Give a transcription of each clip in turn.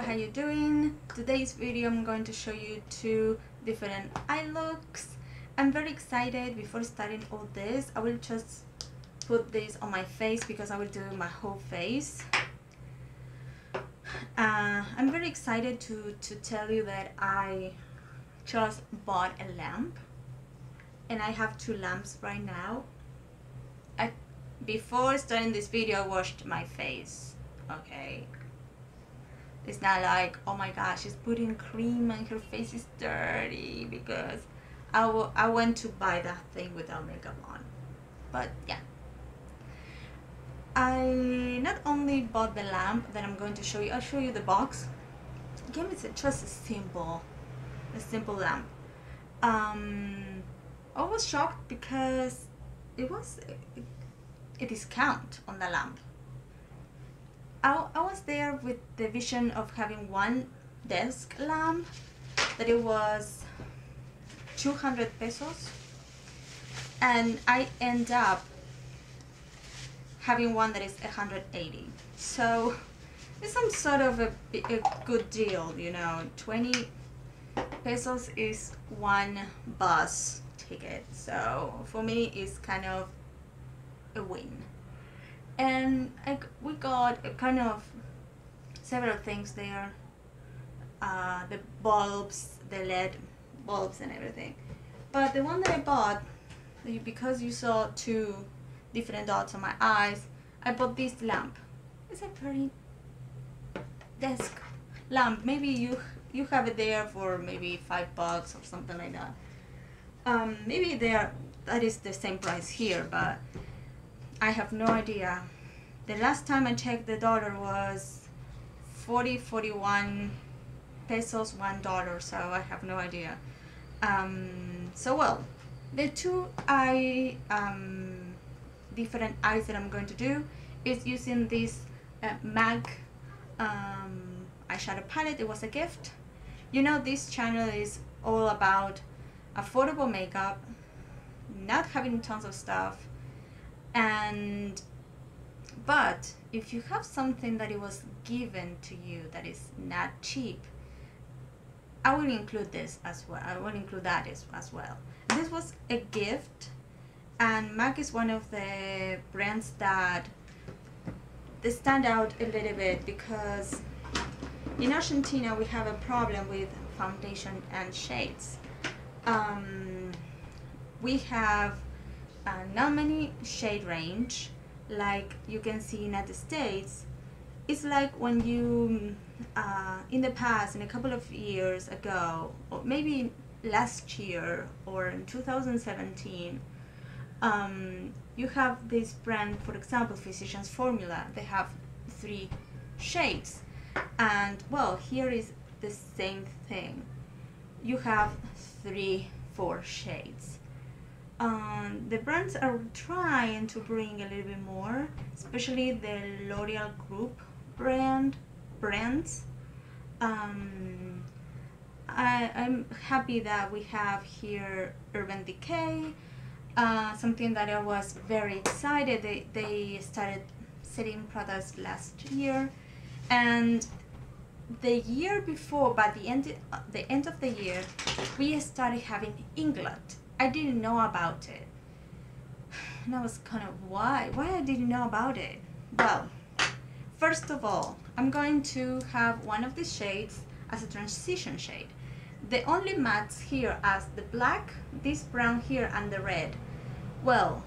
how are you doing? Today's video I'm going to show you two different eye looks. I'm very excited before starting all this. I will just put this on my face because I will do my whole face. Uh, I'm very excited to, to tell you that I just bought a lamp and I have two lamps right now. I, before starting this video I washed my face, okay? It's not like, oh my gosh, she's putting cream and her face is dirty because I, I went to buy that thing without makeup on. But yeah. I not only bought the lamp that I'm going to show you, I'll show you the box. Again, it's just a simple, a simple lamp. Um, I was shocked because it was a, a discount on the lamp. I, I was there with the vision of having one desk lamp that it was 200 pesos. And I end up having one that is 180 so it's some sort of a, a good deal you know. 20 pesos is one bus ticket. So for me it's kind of a win and I, we got kind of several things there. Uh, the bulbs the led bulbs and everything. But the one that i bought because you saw two different dots on my eyes i bought this lamp. It's a pretty desk lamp. Maybe you you have it there for maybe five bucks or something like that. Um, maybe there that is the same price here but I have no idea. The last time I checked the dollar was 40, 41 pesos, one dollar, so I have no idea. Um, so well, the two eye, um, different eyes that I'm going to do is using this uh, MAC um, eyeshadow palette. It was a gift. You know this channel is all about affordable makeup, not having tons of stuff, and but if you have something that it was given to you that is not cheap i will include this as well. I will include that as, as well. This was a gift and mac is one of the brands that they stand out a little bit because in argentina we have a problem with foundation and shades. Um, we have uh, not many shade range like you can see in the States it's like when you uh, in the past in a couple of years ago or maybe last year or in 2017 um, you have this brand for example physicians formula. They have three shades. And well here is the same thing. You have three four shades um, the brands are trying to bring a little bit more, especially the L'Oreal Group brand brands. Um, I, am happy that we have here Urban Decay, uh, something that I was very excited. They, they started selling products last year, and the year before, by the end, the end of the year, we started having Inglot I didn't know about it. And I was kind of, why? Why I didn't know about it? Well, first of all, I'm going to have one of the shades as a transition shade. The only mattes here as the black, this brown here, and the red. Well,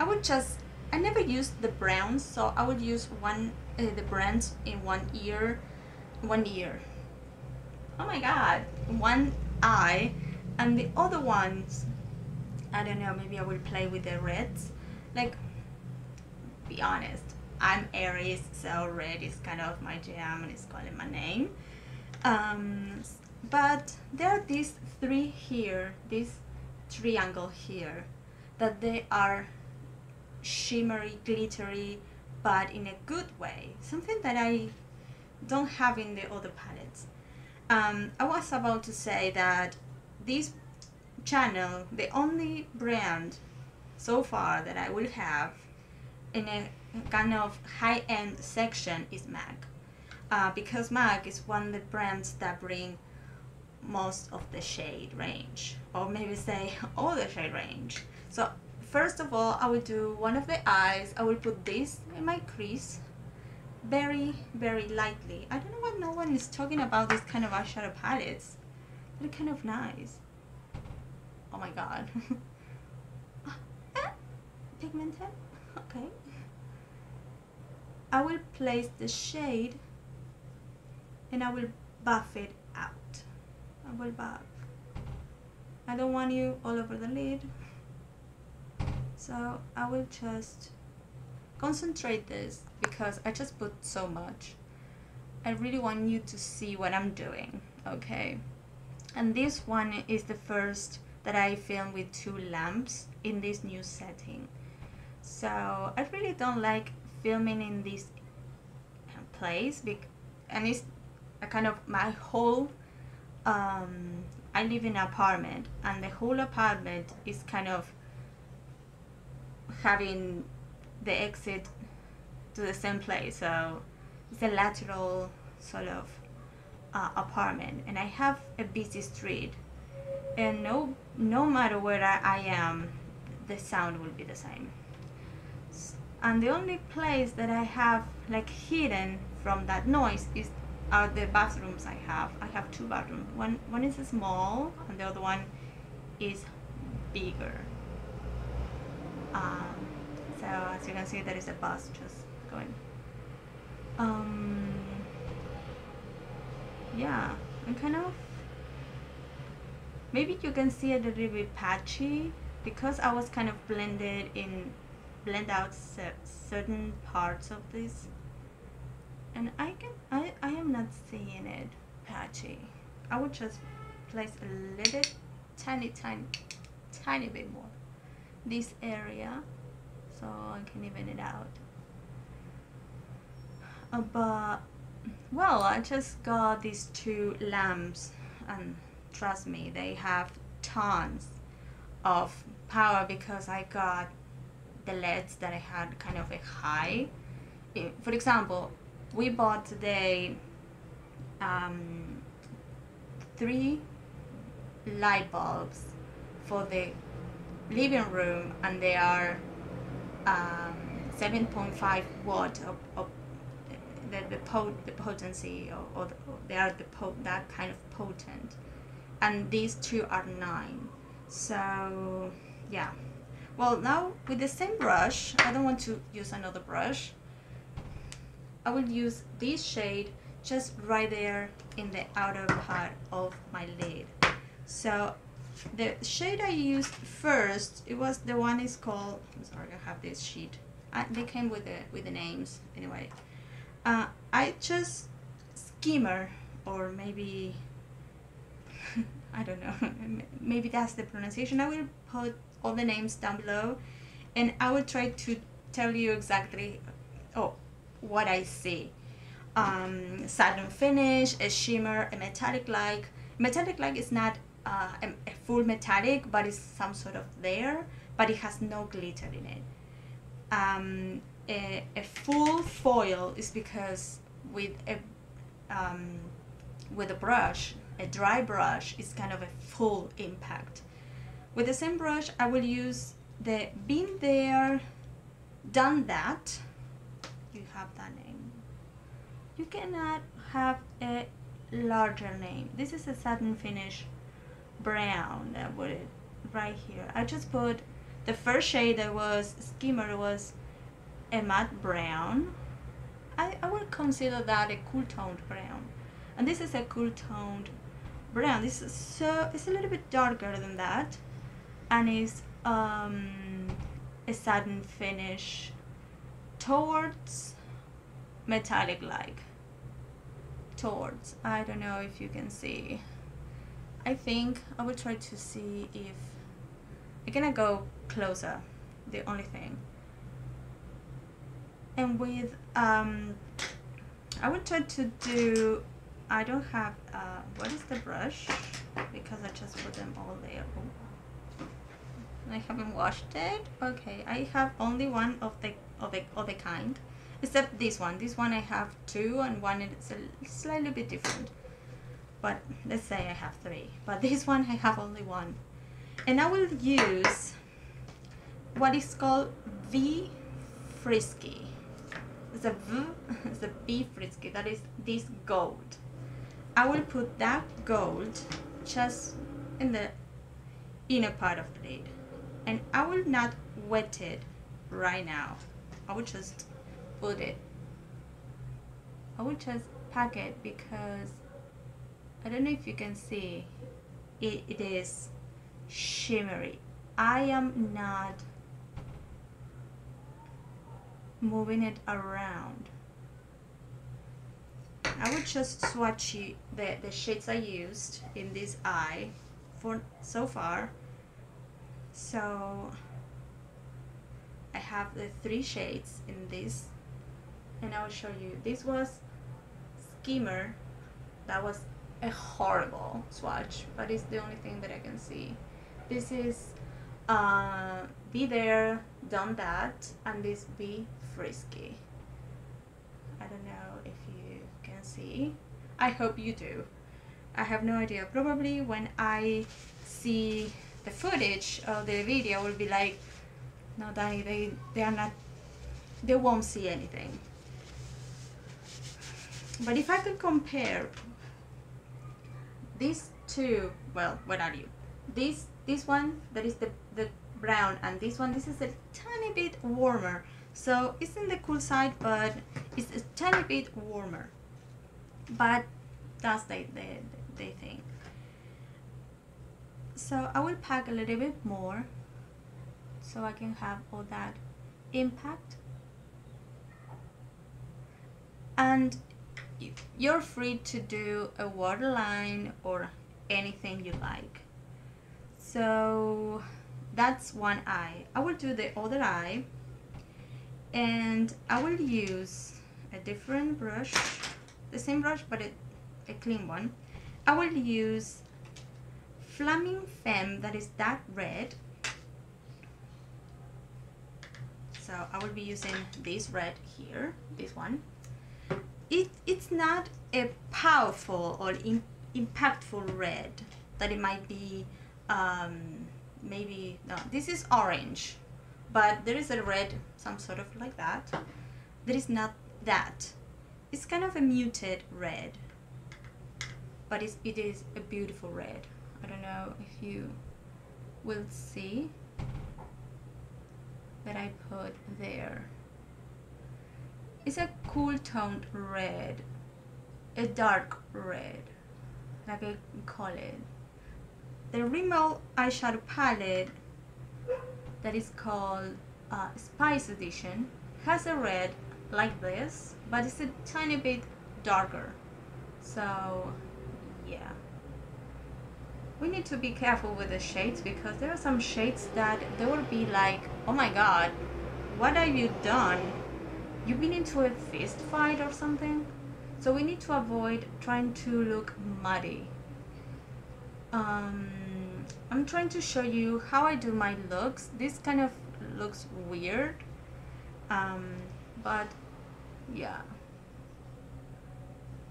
I would just, I never used the browns, so I would use one, uh, the brands in one ear, one ear. Oh my god, one eye and the other ones I don't know maybe I will play with the reds. Like be honest I'm Aries so red is kind of my jam and it's calling my name. Um, but there are these three here this triangle here that they are shimmery glittery but in a good way. Something that I don't have in the other palettes. Um, I was about to say that this channel, the only brand so far that I will have in a kind of high-end section is MAC. uh, because MAC is one of the brands that bring most of the shade range, or maybe say all the shade range. So first of all, I will do one of the eyes. I will put this in my crease very, very lightly. I don't know why no one is talking about this kind of eyeshadow palettes. They're kind of nice. Oh my god. Ah, eh? Pigmented? Okay. I will place the shade and I will buff it out. I will buff. I don't want you all over the lid. So I will just concentrate this because I just put so much. I really want you to see what I'm doing, okay? And this one is the first that I filmed with two lamps in this new setting. So I really don't like filming in this place because, and it's a kind of my whole um, I live in an apartment and the whole apartment is kind of having the exit to the same place so it's a lateral sort of uh, apartment and I have a busy street and no no matter where I, I am the sound will be the same and the only place that I have like hidden from that noise is are the bathrooms I have. I have two bathrooms. One one is small and the other one is bigger. Um, so as you can see, there is a bus just going. Um, yeah, and kind of maybe you can see it a little bit patchy because I was kind of blended in blend out certain parts of this. And I can I, I am not seeing it patchy. I would just place a little tiny tiny tiny bit more this area so I can even it out. Uh, but well I just got these two lamps and trust me they have tons of power because I got the LEDs that I had kind of a high. For example we bought today um, three light bulbs for the living room and they are um, 7.5 watt of, of the, the, pot, the potency or, or, the, or they are the pot, that kind of potent and these two are 9 so yeah well now with the same brush I don't want to use another brush I will use this shade just right there in the outer part of my lid. So the shade I used first, it was the one is called, I'm sorry, I have this sheet. I, they came with the, with the names anyway. Uh, I just skimmer or maybe, I don't know, maybe that's the pronunciation. I will put all the names down below and I will try to tell you exactly, oh, what I see. Um, satin finish, a shimmer, a metallic like. Metallic like is not uh, a, a, full metallic, but it's some sort of there, but it has no glitter in it. Um, a, a full foil is because with a um, with a brush, a dry brush is kind of a full impact. With the same brush, I will use the been there, done that, you have that name. You cannot have a larger name. This is a satin finish brown it right here. I just put the first shade that was skimmer was a matte brown. I, I would consider that a cool toned brown. And this is a cool toned brown. This is so it's a little bit darker than that. And it's um, a satin finish towards metallic like towards I don't know if you can see I think I will try to see if I'm gonna go closer the only thing and with um I try to do I don't have uh, what is the brush because I just put them all there oh. I haven't washed it okay I have only one of the of the of the kind except this one. This one I have two and one is a slightly bit different. But let's say I have three. But this one I have only one. And I will use what is called V Frisky. A V, a V Frisky, that is this gold. I will put that gold just in the inner part of the lid. And I will not wet it right now. I will just put it. I will just pack it because I don't know if you can see it, it is shimmery. I am not moving it around. I would just swatch you the, the shades I used in this eye for so far. So I have the three shades in this and I will show you. This was Skimmer. That was a horrible swatch, but it's the only thing that I can see. This is uh, Be There, Done That, and this V Frisky. I don't know if you can see. I hope you do. I have no idea. Probably when I see the footage of the video, will be like, no, Danny, they, they are not, they won't see anything. But if I could compare these two, well, what are you? This, this one, that is the, the brown, and this one, this is a tiny bit warmer. So it's in the cool side, but it's a tiny bit warmer. But that's the, the, the thing. So I will pack a little bit more so I can have all that impact. And you're free to do a waterline or anything you like. So that's one eye. I will do the other eye and I will use a different brush, the same brush but a, a clean one. I will use Flaming Femme that is that red. So I will be using this red here, this one. It, it's not a powerful or in, impactful red that it might be um, maybe, no, this is orange but there is a red some sort of like that. There is not that. It's kind of a muted red but it's, it is a beautiful red. I don't know if you will see that I put there. It's a cool toned red a dark red like I call it the Rimmel eyeshadow palette that is called uh, Spice Edition has a red like this but it's a tiny bit darker. So yeah. We need to be careful with the shades because there are some shades that they will be like oh my god what have you done? You've been into a fist fight or something? So we need to avoid trying to look muddy. Um, I'm trying to show you how I do my looks. This kind of looks weird, um, but yeah,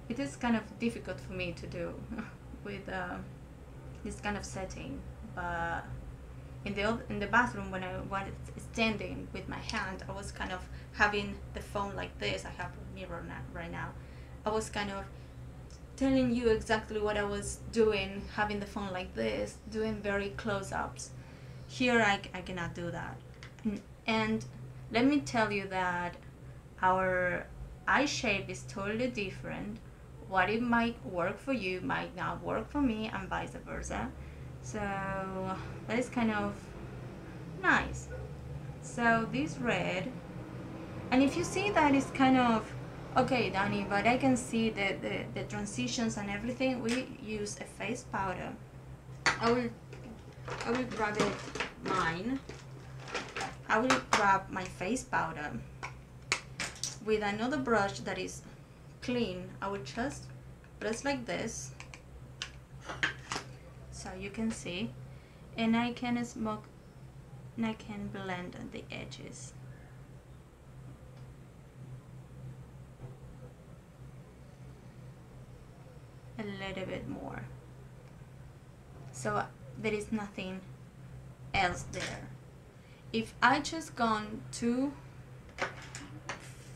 it is kind of difficult for me to do with uh, this kind of setting. But in the in the bathroom when I was standing with my hand, I was kind of having the phone like this. I have a mirror now, right now. I was kind of telling you exactly what I was doing, having the phone like this, doing very close-ups. Here I, I cannot do that. Mm, and let me tell you that our eye shape is totally different. What it might work for you might not work for me and vice versa. So that is kind of nice. So this red, and if you see that it's kind of Okay, Danny, but I can see the, the, the transitions and everything. We use a face powder. I will, I will grab it, mine. I will grab my face powder with another brush that is clean. I will just press like this so you can see and I can smoke and I can blend the edges a little bit more. So there is nothing else there. If I just gone too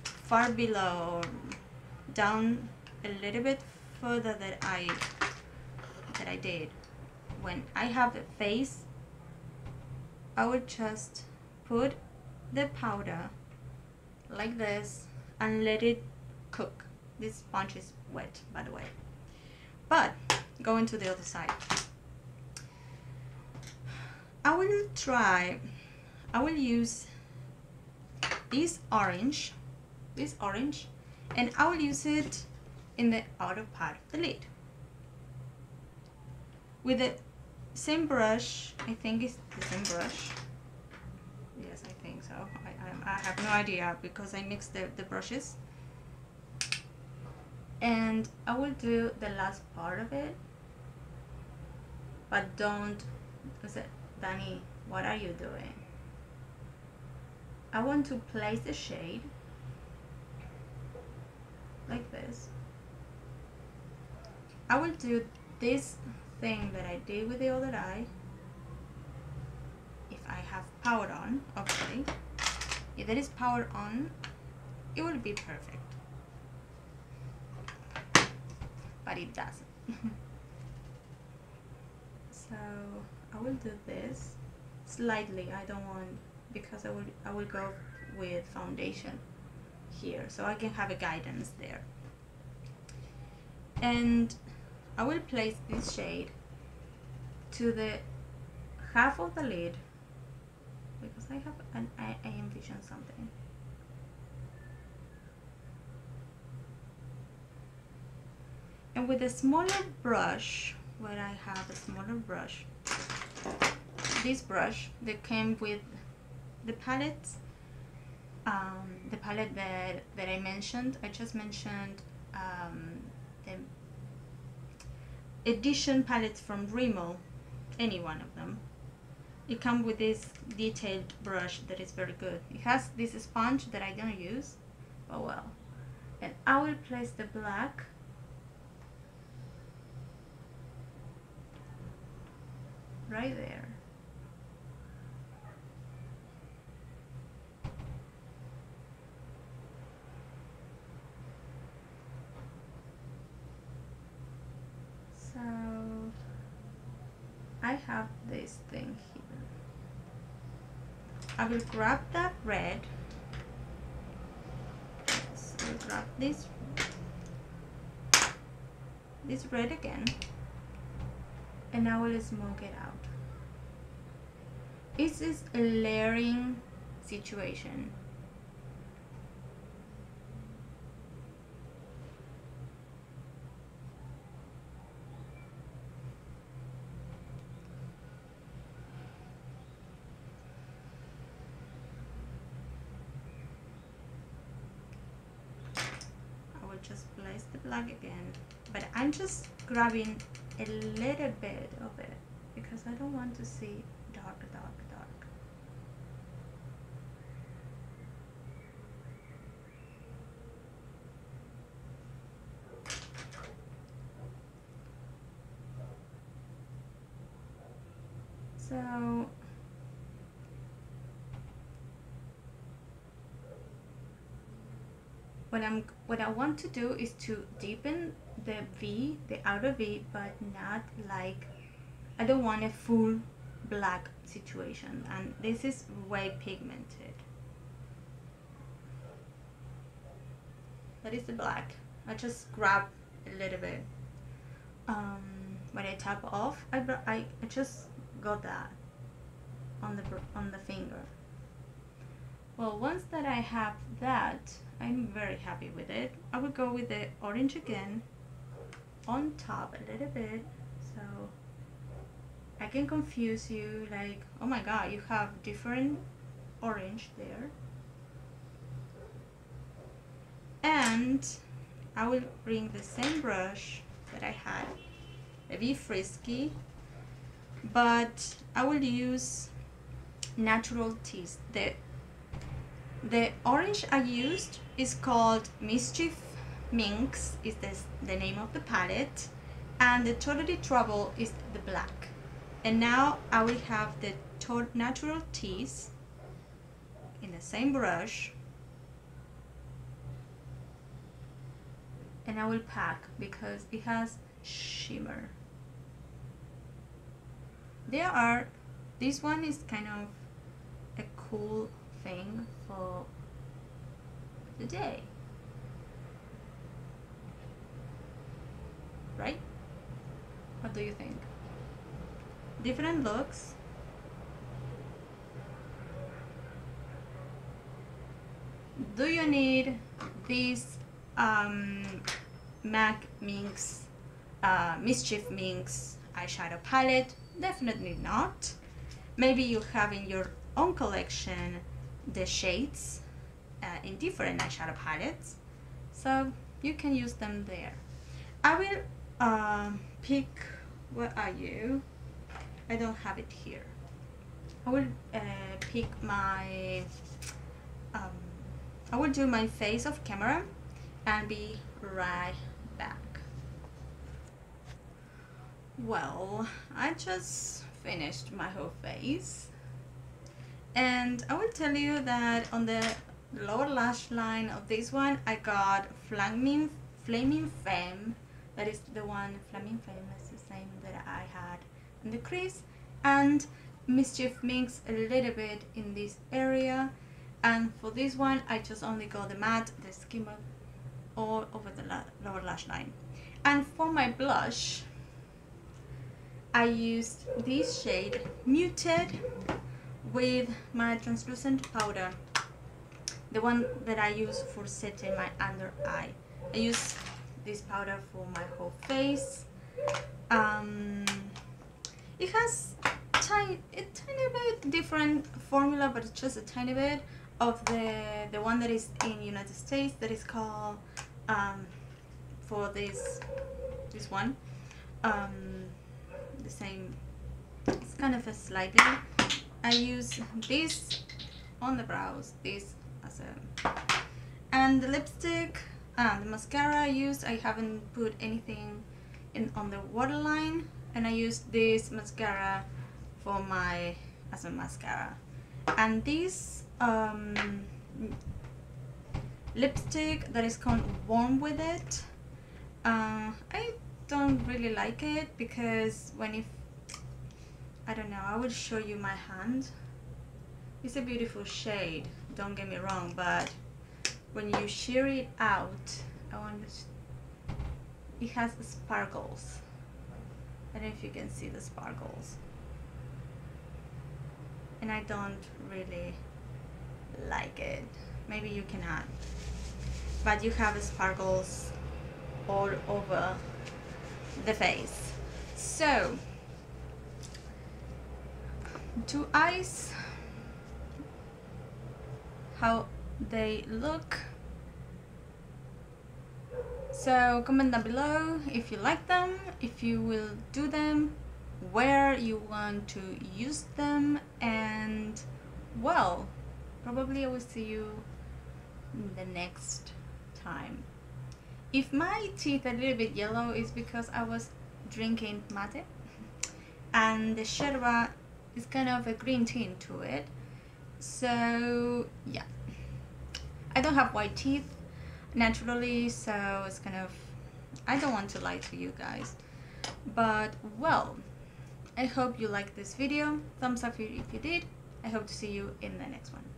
far below, down a little bit further that I that I did, when I have a face, I would just put the powder like this and let it cook. This sponge is wet, by the way. But going to the other side. I will try, I will use this orange, this orange, and I will use it in the outer part of the lid. With the same brush, I think it's the same brush. Yes, I think so. I, I, I have no idea because I mixed the, the brushes. And I will do the last part of it. But don't, because Danny, what are you doing? I want to place the shade like this. I will do this thing that I did with the other eye if I have power on, obviously. If there is power on, it will be perfect. But it doesn't. so I will do this slightly. I don't want because I will I will go with foundation here so I can have a guidance there. And I will place this shade to the half of the lid because I have an I, I envision something. And with a smaller brush, where I have a smaller brush, this brush that came with the palette um, the palette that, that I mentioned I just mentioned um, the edition palettes from Rimmel any one of them. It comes with this detailed brush that is very good. It has this sponge that I don't use oh well. And I will place the black right there So I have this thing here. I will grab that red. So grab this this red again and I will smoke it out. This is a layering situation. I will just place the plug again but I'm just grabbing a little bit of it because I don't want to see dark dark dark. So what I'm what I want to do is to deepen the V, the outer V, but not like I don't want a full black situation and this is way pigmented. That is the black. I just grab a little bit. Um, when I tap off, I, I, I just got that on the on the finger. Well, once that I have that, I'm very happy with it. I will go with the orange again on top a little bit so I can confuse you like oh my god you have different orange there. And I will bring the same brush that I had maybe frisky but I will use Natural Tease. The the orange I used is called Mischief Minx, is this the name of the palette. and the totally trouble is the black. And now I will have the Natural Tease in the same brush. And I will pack because it has shimmer. There are this one is kind of a cool thing for the day right? What do you think? Different looks. Do you need this um, MAC Minx uh, Mischief Minx eyeshadow palette? Definitely not. Maybe you have in your own collection the shades uh, in different eyeshadow palettes. So you can use them there. I will um, pick what are you? I don't have it here. I will uh, pick my um, I will do my face off camera and be right back. Well I just finished my whole face. And I will tell you that on the lower lash line of this one I got Flaming, Flaming Femme that is the one Flaming is the same that I had in the crease. And Mischief Minx a little bit in this area. And for this one I just only got the matte, the skimmer all over the la lower lash line. And for my blush I used this shade Muted with my translucent powder. The one that I use for setting my under eye. I use this powder for my whole face. Um, it has tiny, a tiny bit different formula but it's just a tiny bit of the the one that is in United States that is called um, for this this one. Um, the same it's kind of a slightly I use this on the brows this as a and the lipstick and the mascara I used I haven't put anything in on the waterline and I used this mascara for my as a mascara. And this um, lipstick that is called warm with it uh, I don't really like it because when if I don't know I will show you my hand. It's a beautiful shade don't get me wrong but when you shear it out I want it has sparkles. I don't know if you can see the sparkles. And I don't really like it. Maybe you cannot but you have sparkles all over the face. So two eyes how they look. So comment down below if you like them if you will do them where you want to use them and well probably I will see you the next time. If my teeth are a little bit yellow it's because I was drinking mate and the yerba is kind of a green tint to it. So yeah I don't have white teeth naturally so it's kind of I don't want to lie to you guys. But well I hope you liked this video. Thumbs up if you did. I hope to see you in the next one